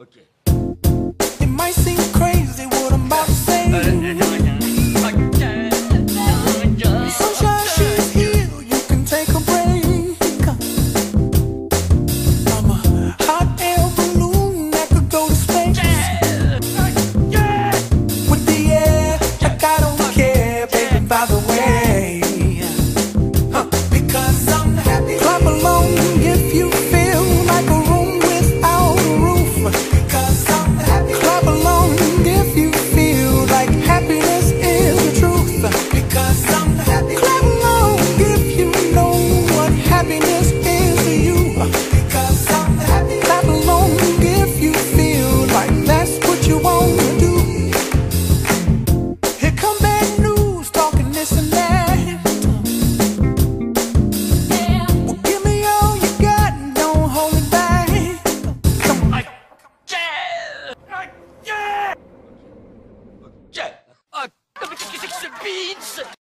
Okay. It might seem crazy what I'm about to say. Eh, eh, eh, oh, Sunshine, she's here. You can take a break. beads!